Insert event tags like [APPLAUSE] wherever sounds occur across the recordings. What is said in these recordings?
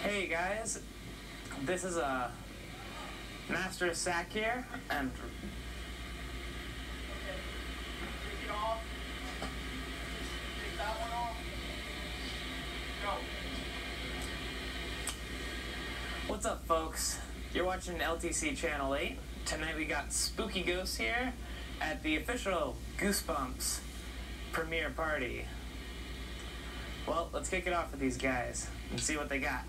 Hey guys, this is a Master Sack here, and what's up, folks? You're watching LTC Channel 8. Tonight we got Spooky Ghosts here at the official Goosebumps premiere party. Well, let's kick it off with these guys and see what they got.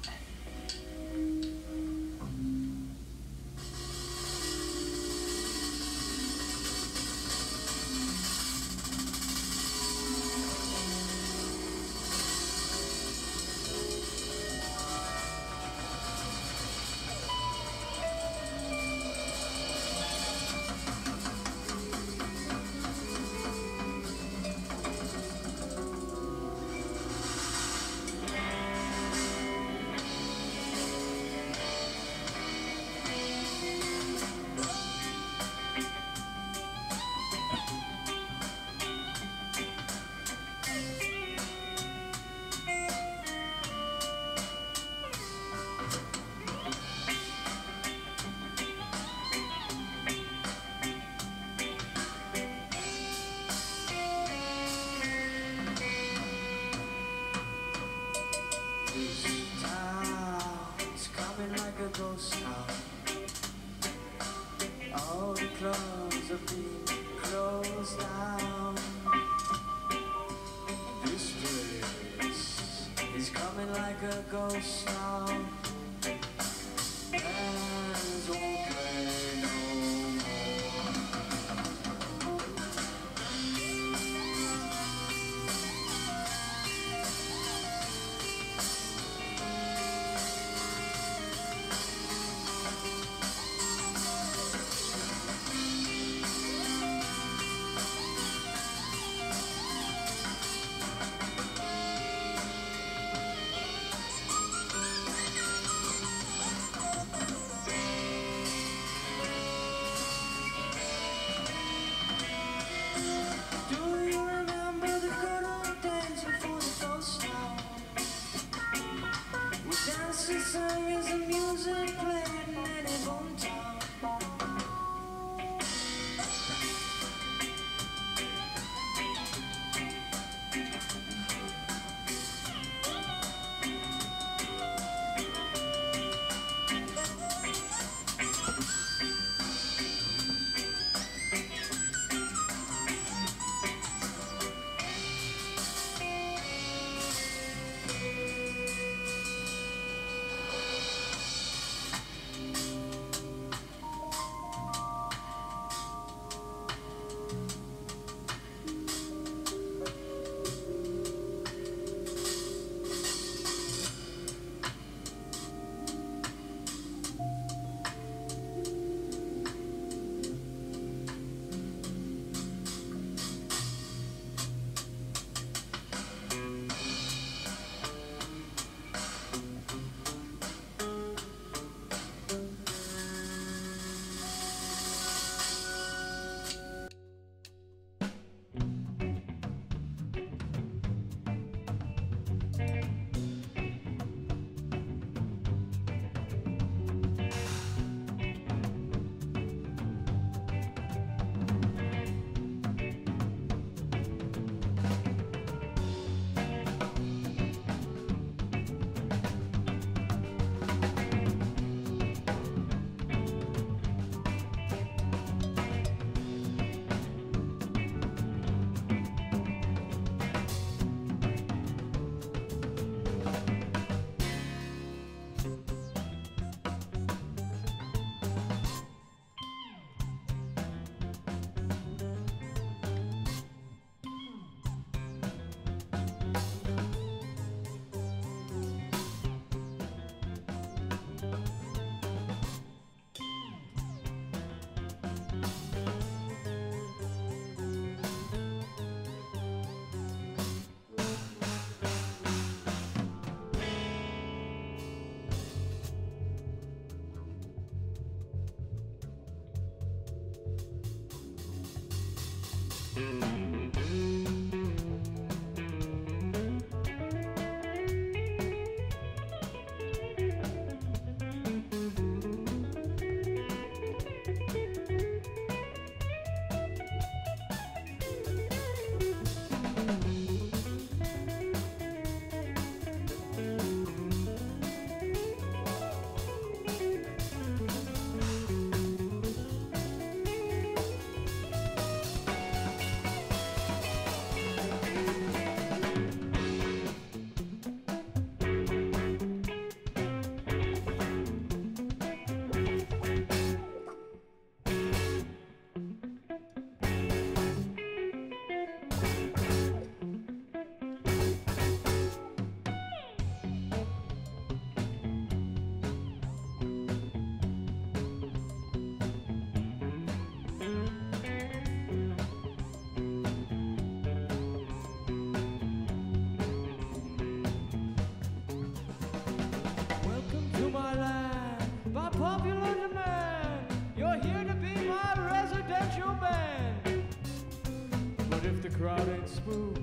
crowded spool.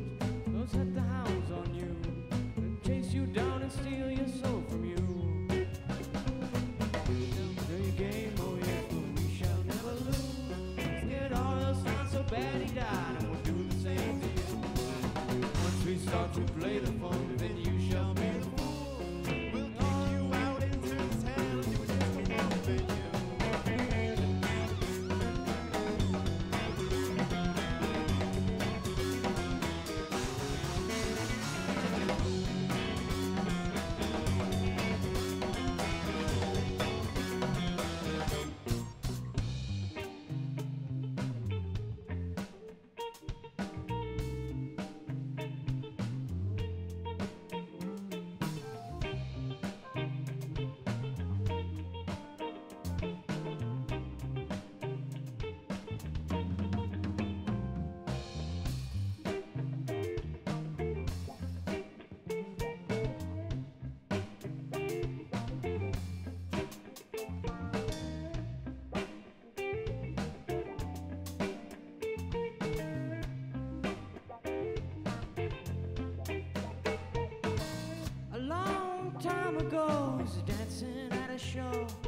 They'll set the hounds on you And chase you down and steal your soul from you Play your game, oh yeah, but we shall never lose Scared all us not so bad, he died And we'll do the same to you Once we start to play show.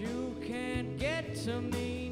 You can't get to me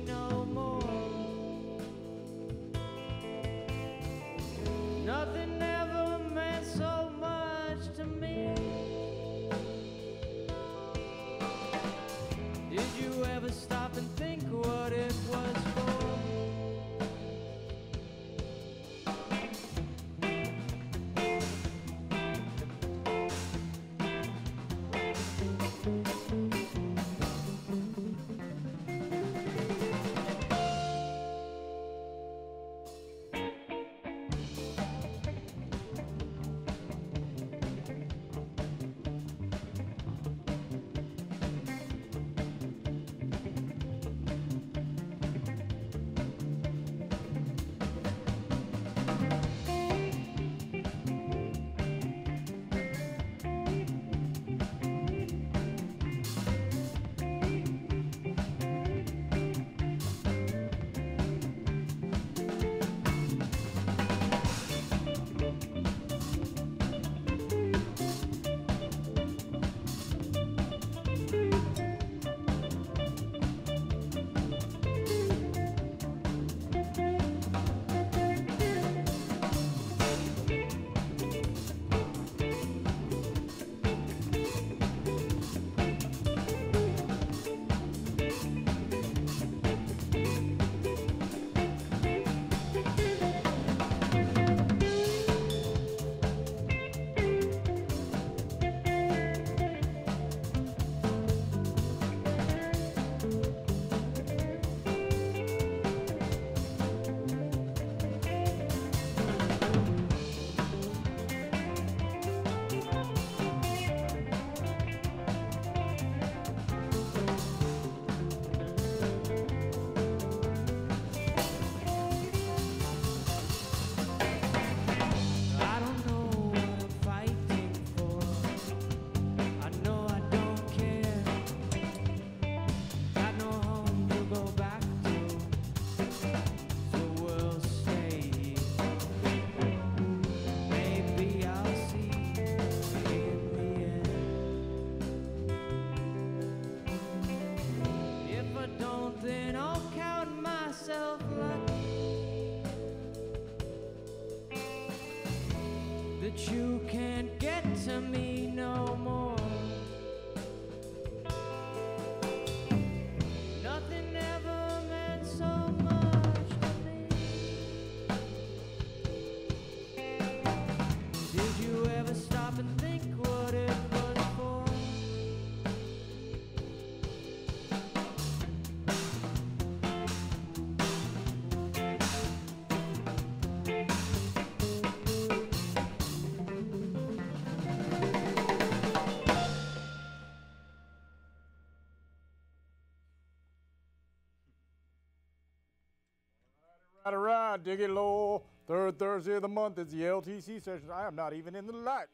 Dig it low. Third Thursday of the month is the LTC session. I am not even in the light.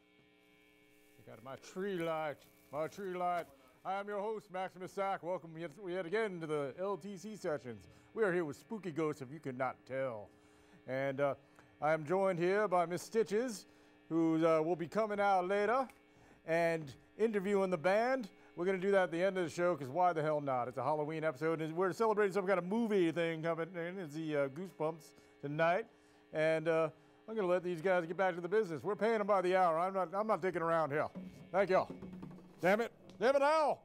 I got my tree light, my tree light. I am your host, Maximus Sack. Welcome yet, yet again to the LTC sessions. We are here with Spooky Ghosts, if you could not tell. And uh, I am joined here by Miss Stitches, who uh, will be coming out later and interviewing the band. We're going to do that at the end of the show because why the hell not? It's a Halloween episode, and we're celebrating some kind of movie thing coming in. It's the uh, Goosebumps tonight, and uh, I'm going to let these guys get back to the business. We're paying them by the hour. I'm not. I'm not taking around here. Thank y'all. Damn it. Damn it, Al.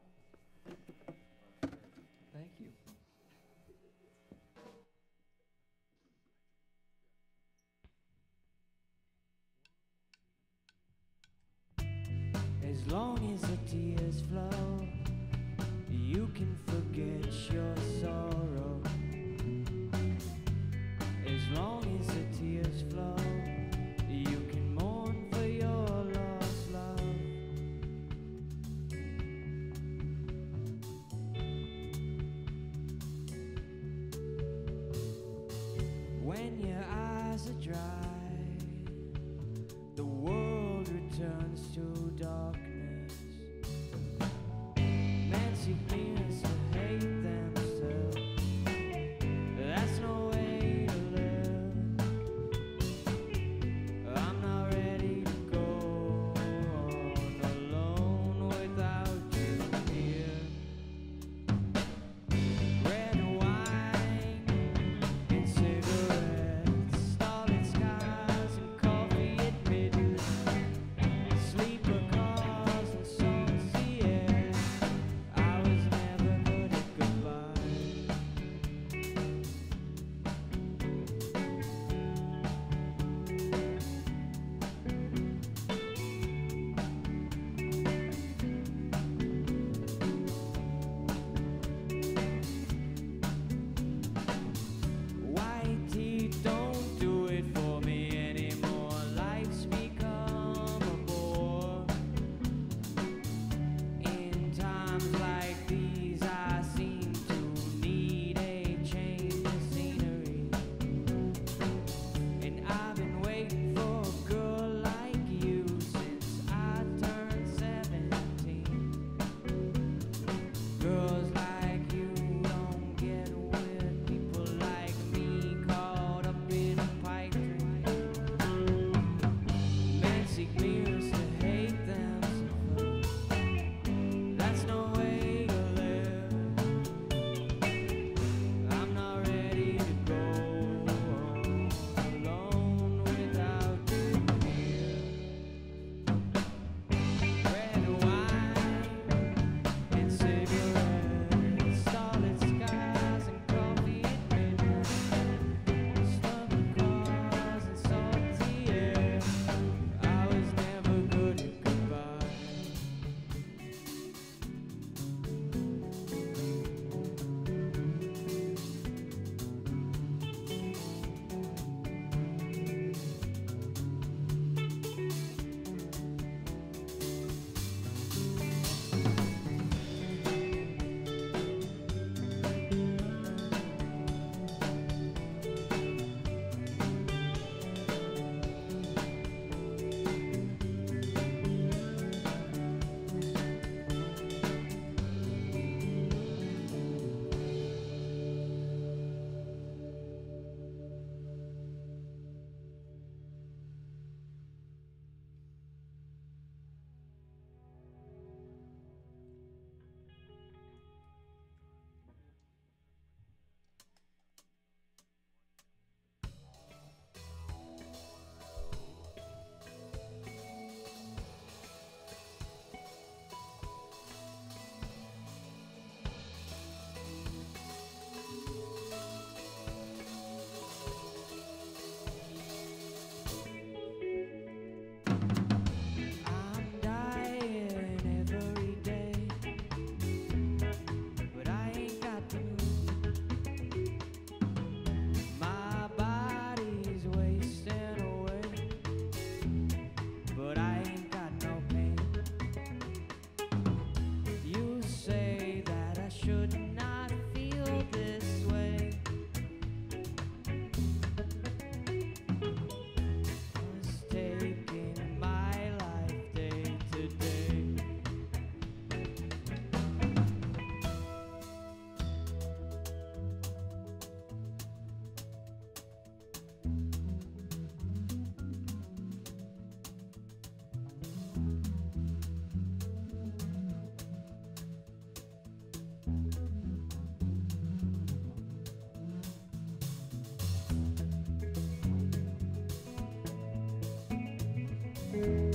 We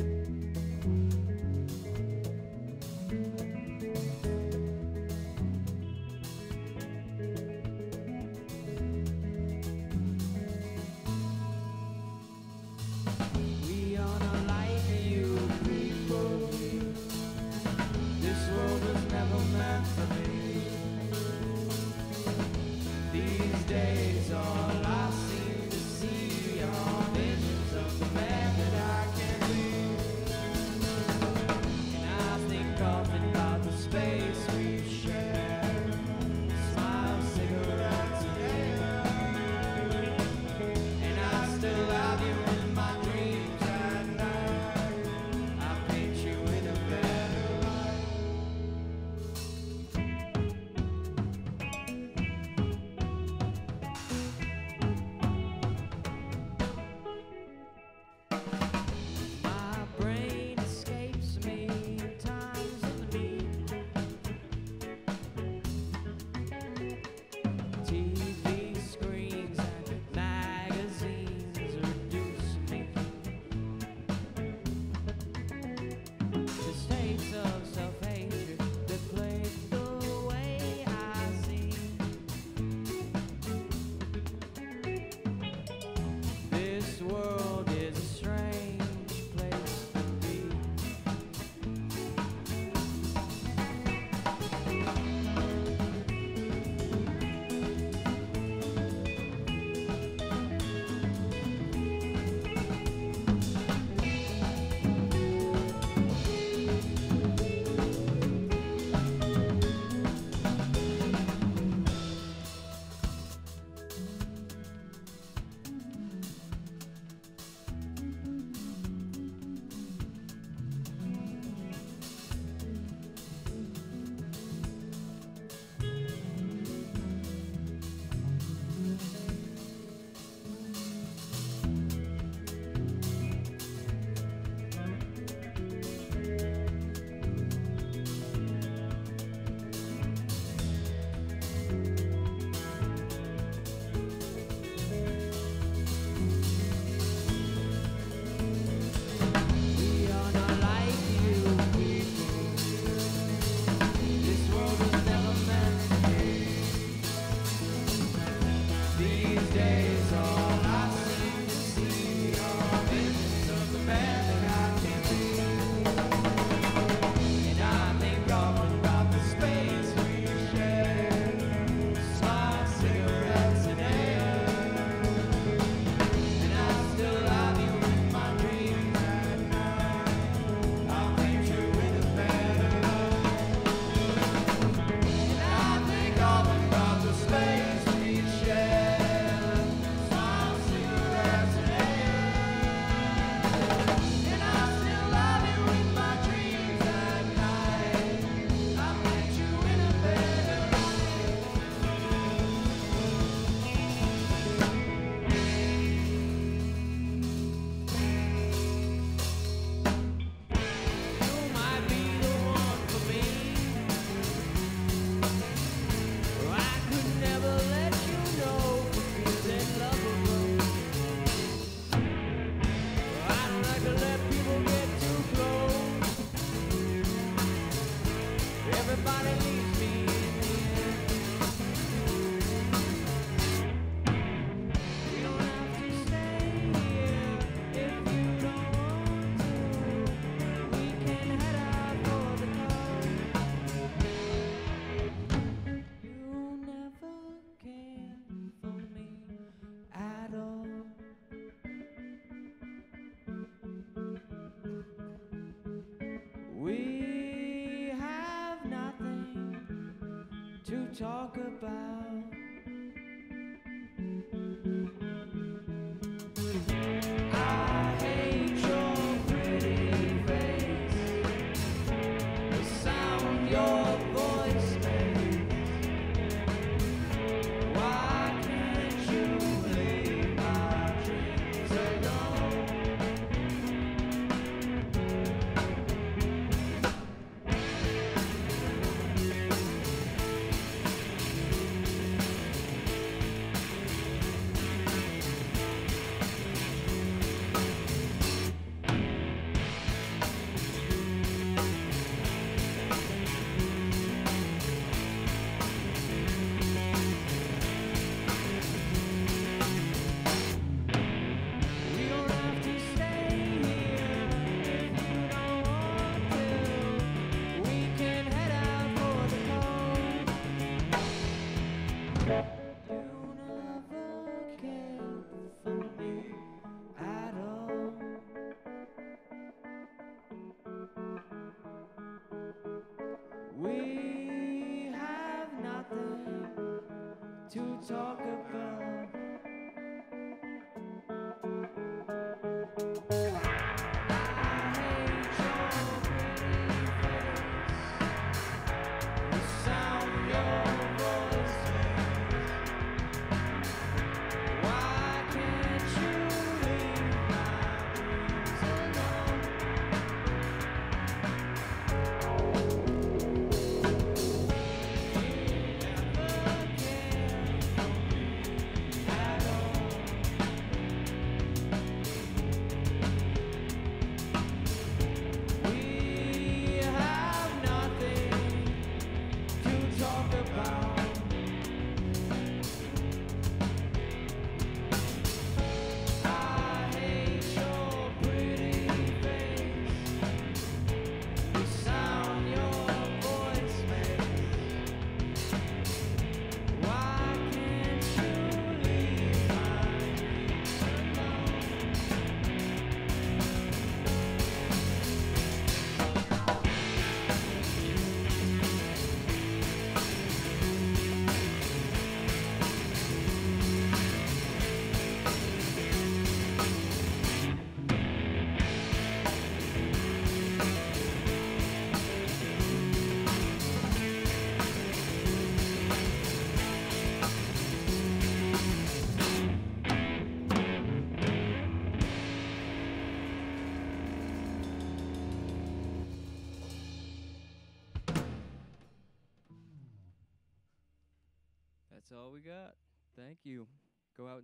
talk about.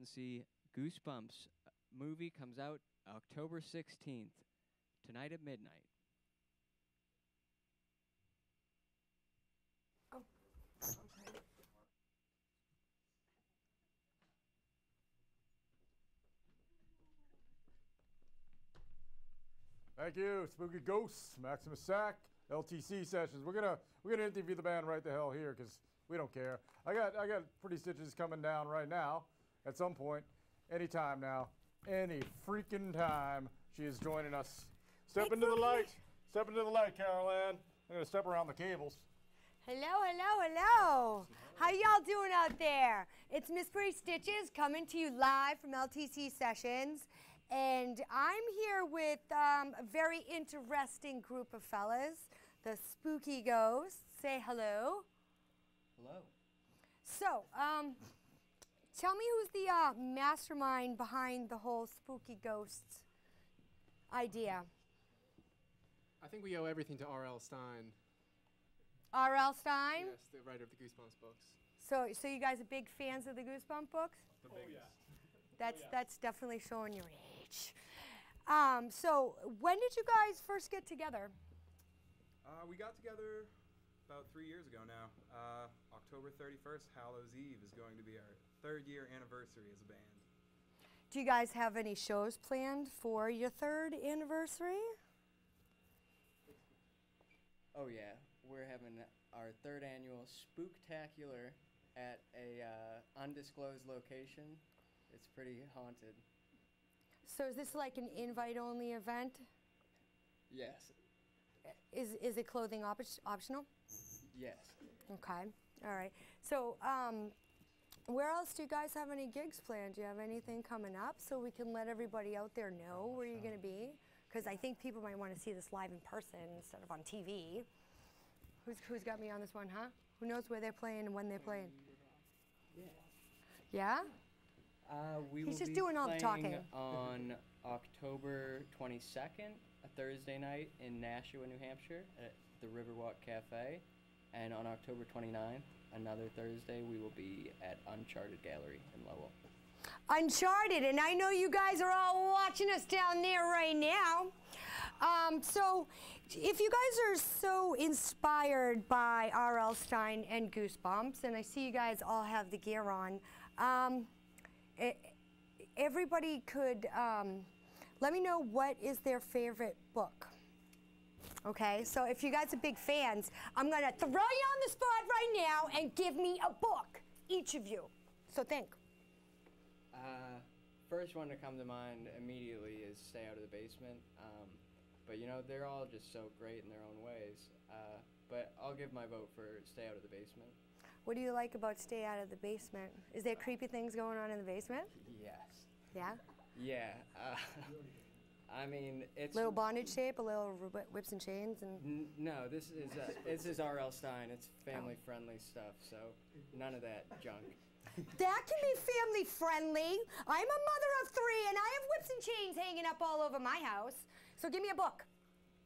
And see Goosebumps. Uh, Movie comes out October 16th, tonight at midnight. Okay. Thank you, Spooky Ghosts, Maximus Sack, LTC sessions. We're gonna we're gonna interview the band right the hell here because we don't care. I got I got Pretty Stitches coming down right now, at some point, anytime now, any freaking time. She is joining us. Step into the light. Step into the light, Carol Ann. I'm gonna step around the cables. Hello, hello, hello. How y'all doing out there? It's Miss Pretty Stitches coming to you live from LTC Sessions. And I'm here with um, a very interesting group of fellas, the Spooky Ghosts. Say hello. Hello. So, um, tell me who's the uh, mastermind behind the whole Spooky Ghosts idea? I think we owe everything to R.L. Stine. R.L. Stine? Yes, the writer of the Goosebumps books. So, so you guys are big fans of the Goosebump books? The biggest. That's that's definitely showing your age. Um, so when did you guys first get together? Uh, we got together about three years ago now. Uh, October 31st, Hallows Eve, is going to be our third year anniversary as a band. Do you guys have any shows planned for your third anniversary? Oh yeah, we're having our third annual Spooktacular at a uh, undisclosed location. It's pretty haunted. So is this like an invite-only event? Yes. Is is it clothing op- optional? Yes. Okay, all right. So um, where else do you guys have any gigs planned? Do you have anything coming up so we can let everybody out there know where you're going to be? Because I think people might want to see this live in person instead of on TV. Who's who's got me on this one, huh? Who knows where they're playing and when they're playing? Yeah. Yeah. Uh, we He's will just be doing all the playing talking. on October 22nd, a Thursday night in Nashua, New Hampshire, at the Riverwalk Cafe, and on October 29th, another Thursday, we will be at Uncharted Gallery in Lowell. Uncharted, and I know you guys are all watching us down there right now. Um, so, if you guys are so inspired by R.L. Stine and Goosebumps, and I see you guys all have the gear on, um, everybody could um, let me know what is their favorite book. Okay, so if you guys are big fans, I'm gonna throw you on the spot right now and give me a book, each of you. So think. Uh, first one to come to mind immediately is Stay Out of the Basement. Um, But you know, they're all just so great in their own ways. Uh, but I'll give my vote for Stay Out of the Basement. What do you like about Stay Out of the Basement? Is there creepy things going on in the basement? Yes. Yeah? Yeah. Uh, [LAUGHS] I mean, it's Little bondage tape, a little whips and chains, and N- no. This is uh, this is R.L. Stine. It's family friendly stuff. So none of that junk. that can be family friendly. I'm a mother of three, and I have whips and chains hanging up all over my house. So give me a book.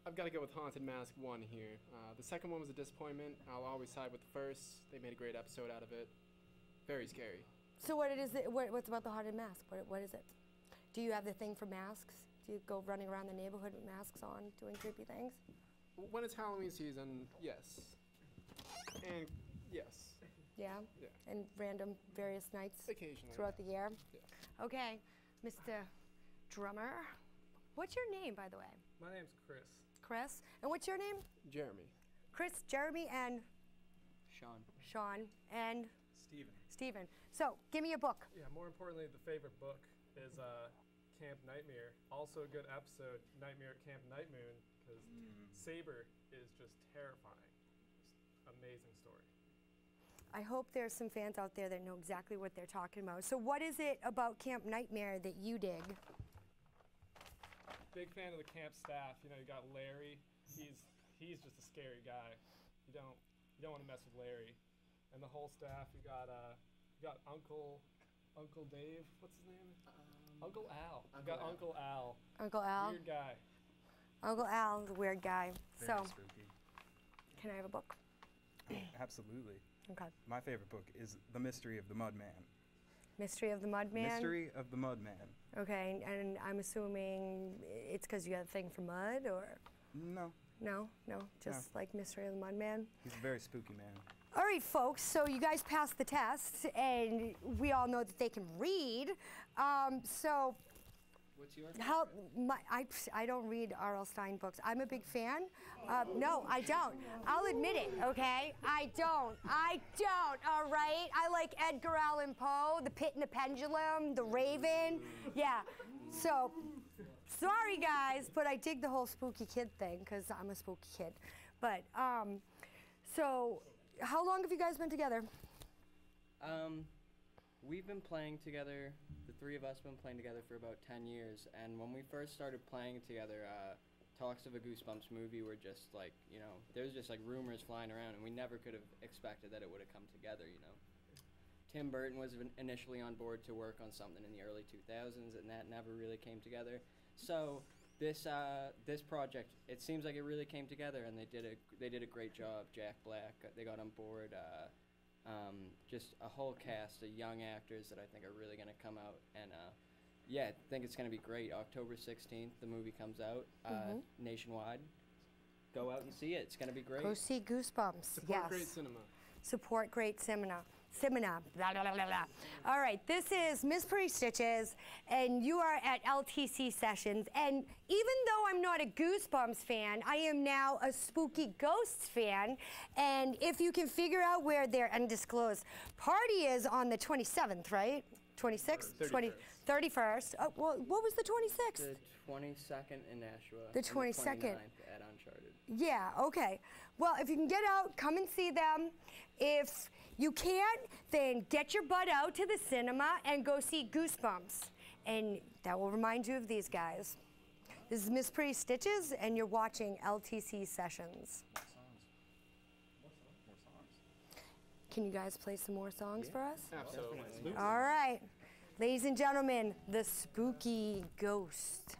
I've got to go with Haunted Mask 1 here. Uh, the second one was a disappointment. I'll always side with the first. They made a great episode out of it. Very scary. So what it is? That, what, what's about the haunted mask? What, what is it? Do you have the thing for masks? Do you go running around the neighborhood with masks on, doing creepy things? When it's Halloween season, yes. And yes, Yeah. Yeah. And random various nights occasionally. throughout the year. Yeah. Okay, Mr. Drummer. What's your name, by the way? My name's Chris. Chris. And what's your name? Jeremy. Chris, Jeremy, and Sean. Sean, and Steven. Stephen. So give me a book. Yeah, more importantly, the favorite book is uh, Camp Nightmare. Also a good episode, Nightmare at Camp Night Moon, because Saber is just terrifying. Just amazing story. I hope there's some fans out there that know exactly what they're talking about. So what is it about Camp Nightmare that you dig? Big fan of the camp staff. You know, you got Larry. He's he's just a scary guy. You don't you don't want to mess with Larry. And the whole staff. You got uh you got Uncle Uncle Dave. What's his name? Uncle Al. You got Uncle Al. Uncle Al? Weird guy. Uncle Al, the weird guy. Very so spooky. can I have a book? [COUGHS] Absolutely. Okay. My favorite book is The Mystery of the Mudman. Mystery of the Mudman. Mystery of the Mudman. Okay, and, and I'm assuming it's because you got a thing for mud, or No, no, no, just like Mystery of the Mudman. he's a very spooky man. All right, folks. So you guys passed the test, and we all know that they can read. Um, so What's yours? how my, I I don't read R.L. Stine books. I'm a big fan. Uh, no, I don't. I'll admit it. Okay, I don't. I don't. All right. I like Edgar Allan Poe, The Pit and the Pendulum, The Raven. Yeah. So sorry guys, but I dig the whole spooky kid thing because I'm a spooky kid. But um, so how long have you guys been together? Um, we've been playing together. The three of us have been playing together for about ten years. And when we first started playing together, uh, talks of a Goosebumps movie were just like you know there was just like rumors flying around, and we never could have expected that it would have come together. You know. Tim Burton was initially on board to work on something in the early 2000s, and that never really came together. So this uh, this project, it seems like it really came together, and they did a they did a great job. Jack Black, uh, they got on board. Uh, um, just a whole cast of young actors that I think are really going to come out, and uh, yeah, I think it's going to be great. October 16th, the movie comes out uh, Mhm. nationwide. Go out and see it. It's going to be great. Go see Goosebumps. Support yes. great cinema. Support great cinema. Cinema. Blah, blah, blah, blah, blah. All right, this is Miss Pretty Stitches, and you are at LTC Sessions. And even though I'm not a Goosebumps fan, I am now a Spooky Ghosts fan. And if you can figure out where their undisclosed party is on the 27th, right? 26th? 20, 31st. Oh, well, what was the 26th? The 22nd in Nashua. The and 22nd. 29th at Uncharted. Yeah, okay. Well, if you can get out, come and see them. If you can't, then get your butt out to the cinema and go see Goosebumps. And that will remind you of these guys. This is Miss Pretty Stitches, and you're watching LTC Sessions. Can you guys play some more songs for us? Absolutely. All right. Ladies and gentlemen, the spooky ghost.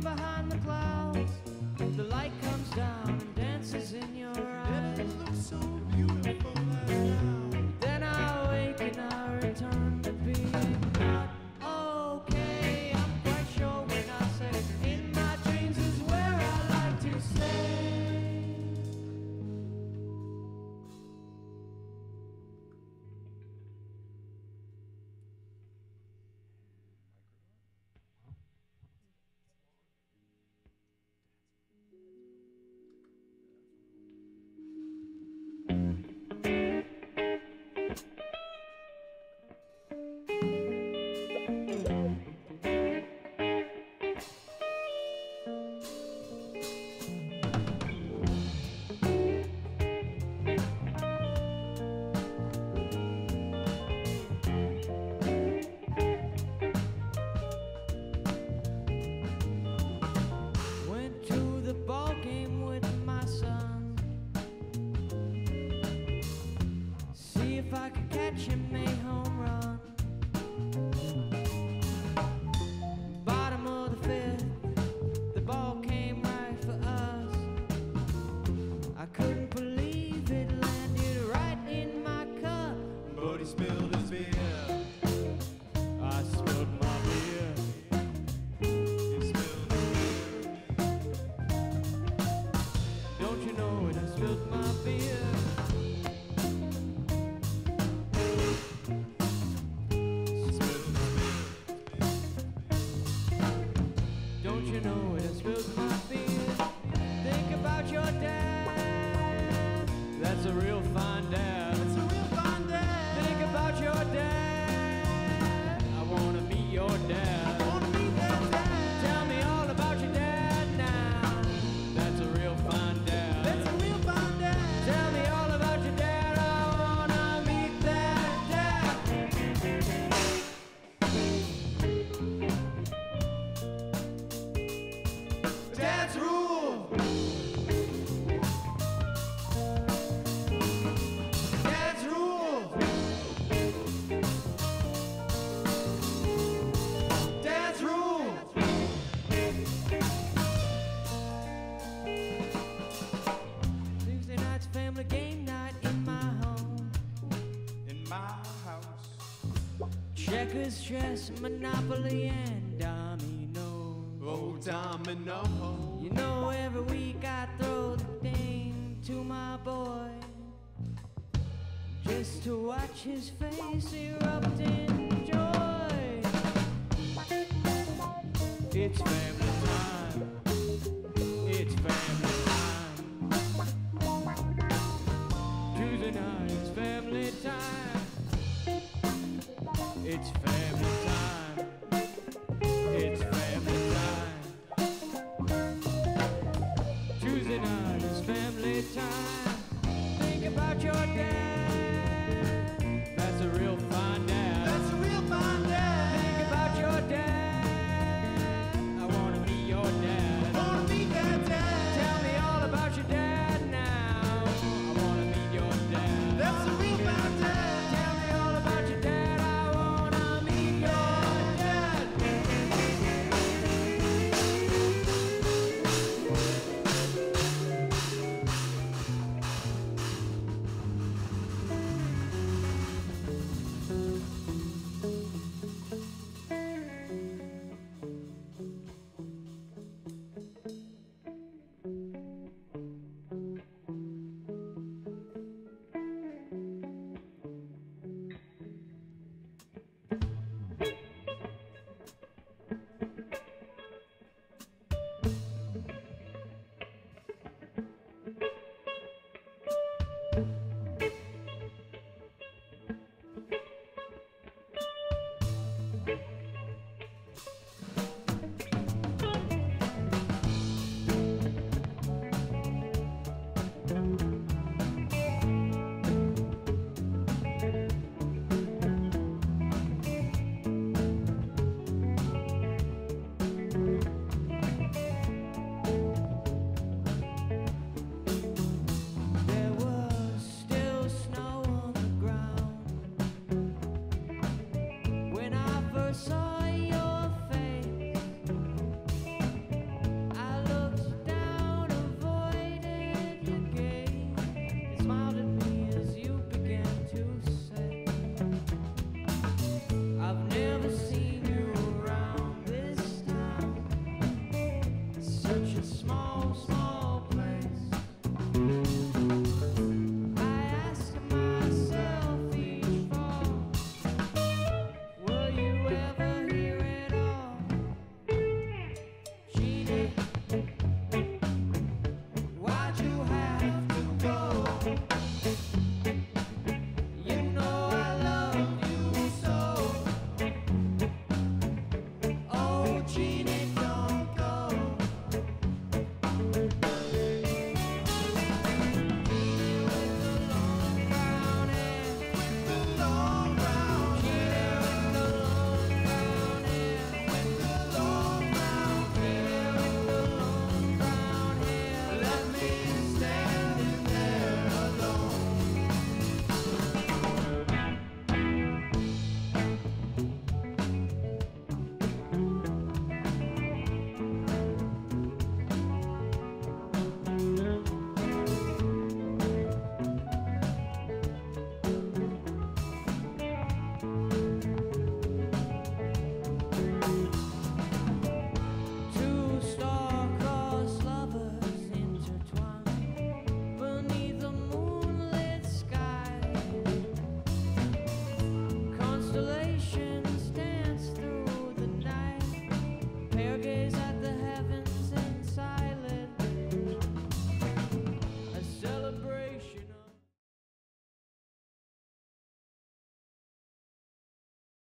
from behind chess, Monopoly, and domino. Oh, domino. You know, every week I throw the thing to my boy just to watch his face